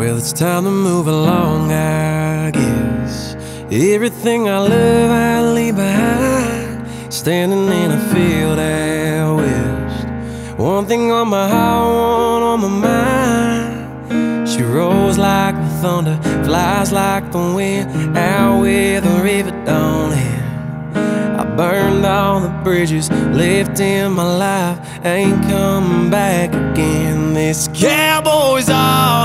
Well, it's time to move along, I guess. Everything I love, I leave behind. Standing in a field out west. One thing on my heart, one on my mind. She rolls like the thunder, flies like the wind, out where the river don't end. I burned all the bridges left in my life, ain't coming back again. This cowboy's all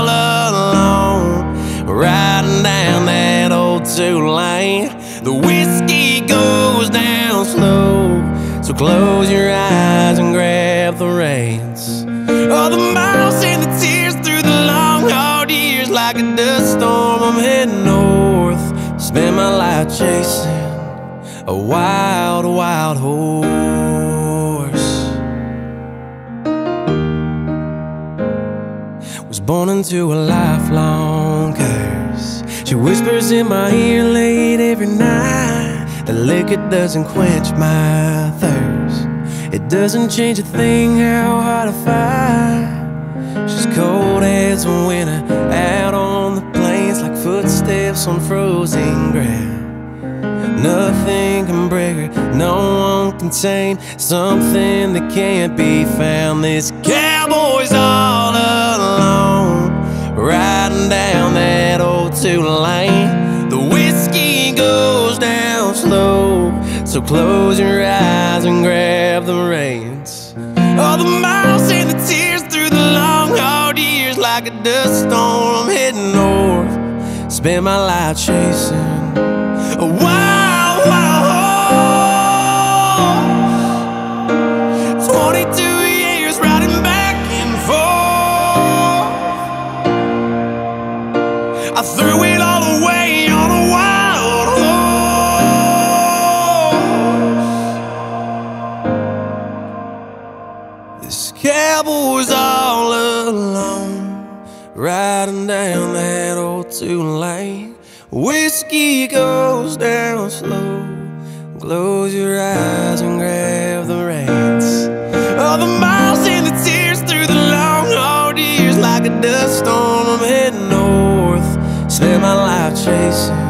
whiskey goes down slow, so close your eyes and grab the reins. All the miles and the tears through the long hard years, like a dust storm. I'm heading north, spend my life chasing a wild, wild horse. Was born into a lifelong curse. She whispers in my ear late every night. The liquor doesn't quench my thirst. It doesn't change a thing how hard I fight. She's cold as winter out on the plains like footsteps on frozen ground. Nothing can break her, no one can tame something that can't be found. This cowboy's all alone, riding down that old two so close your eyes and grab the reins. All the miles and the tears through the long hard years, like a dust storm, I'm heading north. Spend my life chasing a wild, wild horse. 22 years riding back and forth. I threw it all alone, riding down that old two lane. Whiskey goes down slow. Close your eyes and grab the reins. All the miles and the tears through the long hard years, like a dust storm. I'm heading north. Spend my life chasing.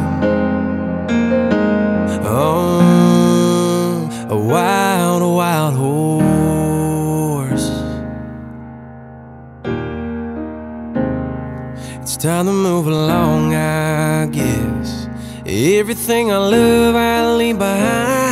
It's time to move along, I guess. Everything I love, I leave behind.